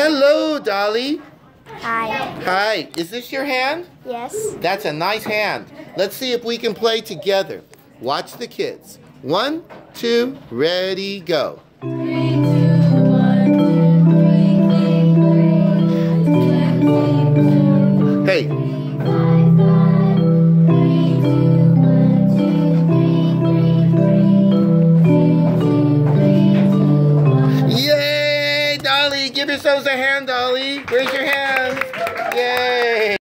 Hello, Daly. Hi. Hi. Is this your hand? Yes. That's a nice hand. Let's see if we can play together. Watch the kids. One, two, ready, go. Hey. Give yourselves a hand, Daly. Raise your hand.